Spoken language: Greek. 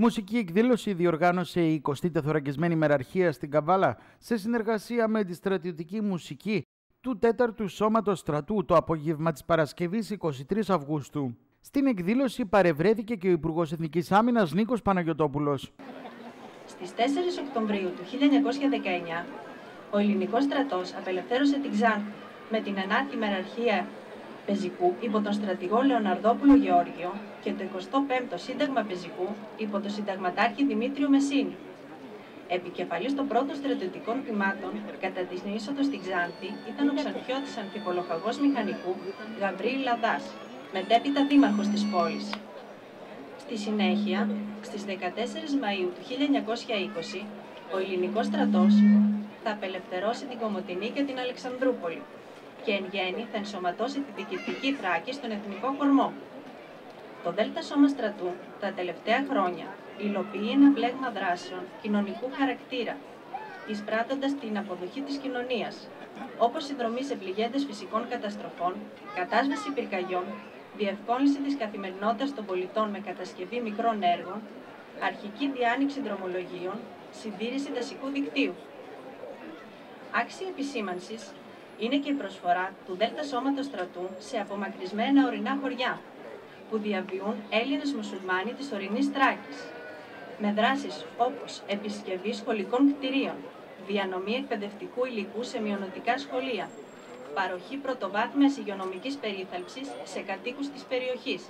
Μουσική εκδήλωση διοργάνωσε η 20η Θωρακισμένη Μεραρχία στην Καβάλα σε συνεργασία με τη στρατιωτική μουσική του 4ου Σώματος Στρατού το απόγευμα της Παρασκευής 23 Αυγούστου. Στην εκδήλωση παρευρέθηκε και ο Υπουργός Εθνικής Άμυνας Νίκος Παναγιοτόπουλος. Στις 4 Οκτωβρίου του 1919, ο ελληνικός στρατός απελευθέρωσε την Ξάνθη με την 9η Μεραρχία Πεζικού υπό τον στρατηγό Λεωναρδόπουλο Γεώργιο και το 25ο Σύνταγμα Πεζικού υπό τον συνταγματάρχη Δημήτριο Μεσίνη. Επικεφαλής των πρώτων στρατιωτικών τμήματων κατά της είσοδο στην Ξάνθη ήταν ο ξανθιώτης ανθιπολοχαγός μηχανικού Γαβρίλ Λαδάς, μετέπειτα δήμαρχος της πόλης. Στη συνέχεια, στις 14 Μαΐου του 1920, ο ελληνικός στρατός θα απελευθερώσει την Κομωτινή και την Αλεξανδρούπολη και εν γέννη θα ενσωματώσει τη διοικητική Θράκη στον εθνικό κορμό. Το ΔΕΛΤΑ Σώμα Στρατού τα τελευταία χρόνια υλοποιεί ένα πλέγμα δράσεων κοινωνικού χαρακτήρα, εισπράττοντας την αποδοχή της κοινωνίας, όπως συνδρομή σε πληγέντες φυσικών καταστροφών, κατάσβεση πυρκαγιών, διευκόλυνση της καθημερινότητας των πολιτών με κατασκευή μικρών έργων, αρχική διάνοιξη δρομολογίων, συντήρηση δασικού δικτύου. Άξια επισήμανσης είναι και η προσφορά του ΔΕΛΤΑ Σώματος Στρατού σε απομακρυσμένα ορεινά χωριά, που διαβιούν Έλληνες μουσουλμάνοι της ορεινής Τράκης, με δράσεις όπως επισκευή σχολικών κτηρίων, διανομή εκπαιδευτικού υλικού σε μειονοτικά σχολεία, παροχή πρωτοβάθμιας υγειονομικής περίθαλψης σε κατοίκους της περιοχής.